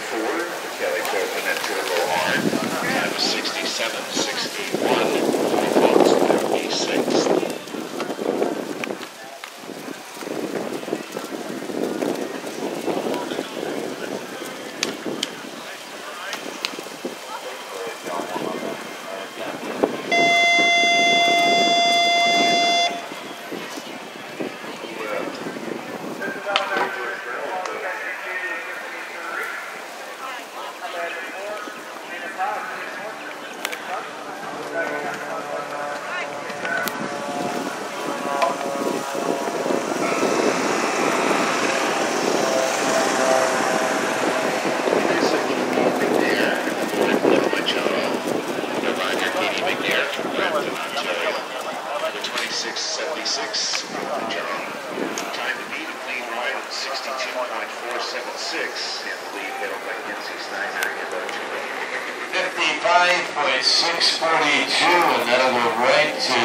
four, Kelly Copeland and then Turbo Hard. Time was 67.61. 676 John. Time to beat a clean ride at 62.476 and the lead held by Kenzie Snyder in about 55.642 and that'll go right to